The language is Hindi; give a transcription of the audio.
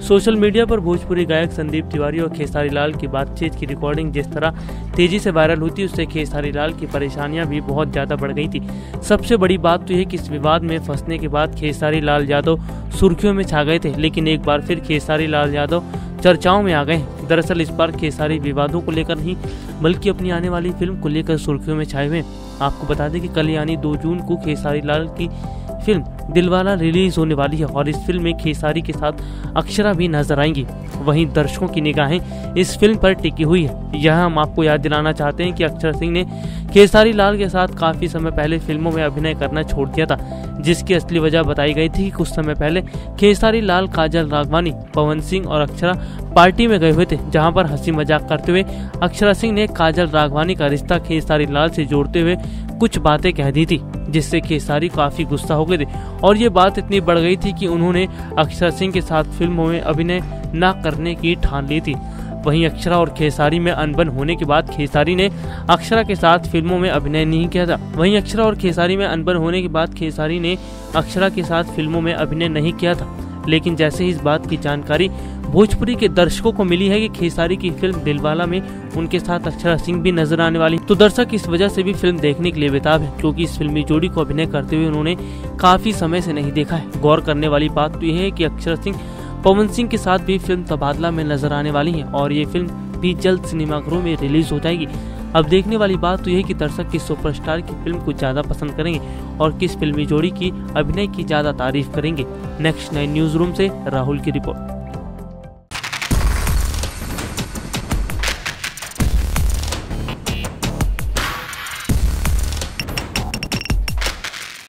सोशल मीडिया पर भोजपुरी गायक संदीप तिवारी और खेसारी लाल की बातचीत की रिकॉर्डिंग जिस तरह तेज़ी से वायरल हुई थी उससे खेसारी लाल की परेशानियाँ भी बहुत ज़्यादा बढ़ गई थी। सबसे बड़ी बात तो यह कि इस विवाद में फंसने के बाद खेसारी लाल यादव सुर्खियों में छा गए थे, लेकिन एक बार फिर खेसारी लाल यादव चर्चाओं में आ गए। दरअसल इस बार खेसारी विवादों को लेकर नहीं, बल्कि अपनी आने वाली फ़िल्म को लेकर सुर्खियों में छाए हुए आपको बता दें कि कल यानी दो जून को खेसारी लाल की फ़िल्म दिलवाला रिलीज़ होने वाली है और इस फ़िल्म में खेसारी के साथ अक्षरा भी नज़र आएँगी। वहीं दर्शकों की निगाहें इस फ़िल्म पर टिकी हुई है। यह हम आपको याद दिलाना चाहते हैं कि अक्षर सिंह ने खेसारी लाल के साथ काफ़ी समय पहले फ़िल्मों में अभिनय करना छोड़ दिया था, जिसकी असली वजह बताई गई थी कि कुछ समय पहले खेसारी लाल, काजल राघवानी, पवन सिंह और अक्षरा पार्टी में गए हुए थे, जहाँ पर हँसी मज़ाक करते हुए अक्षरा सिंह ने काजल राघवानी का रिश्ता खेसारी लाल से जोड़ते हुए कुछ बातें कह दी थी, जिससे खेसारी काफ़ी गुस्सा हो गए थे। और ये बात इतनी बढ़ गई थी कि उन्होंने अक्षरा सिंह के साथ फ़िल्मों में अभिनय न करने की ठान ली थी। वहीं अक्षरा और खेसारी में अनबन होने के बाद खेसारी ने अक्षरा के साथ फ़िल्मों में अभिनय नहीं किया था। वहीं अक्षरा और खेसारी में अनबन होने के बाद खेसारी ने अक्षरा के साथ फ़िल्मों में अभिनय नहीं किया था। लेकिन जैसे ही इस बात की जानकारी भोजपुरी के दर्शकों को मिली है कि खेसारी की फ़िल्म दिलवाला में उनके साथ अक्षरा सिंह भी नज़र आने वाली तो दर्शक इस वजह से भी फ़िल्म देखने के लिए बेताब है, क्योंकि इस फिल्मी जोड़ी को अभिनय करते हुए उन्होंने काफ़ी समय से नहीं देखा है। गौर करने वाली बात तो यह है की अक्षरा सिंह, पवन सिंह के साथ भी फ़िल्म तबादला में नज़र आने वाली है, और ये फ़िल्म भी जल्द सिनेमाघरों में रिलीज़ हो जाएगी। अब देखने वाली बात तो यह कि दर्शक किस सुपरस्टार की फ़िल्म को ज़्यादा पसंद करेंगे और किस फिल्मी जोड़ी की, अभिनय की ज़्यादा तारीफ़ करेंगे। नेक्स्ट नाइन न्यूज़ रूम से राहुल की रिपोर्ट